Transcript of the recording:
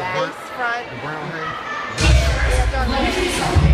base front. The brown hair.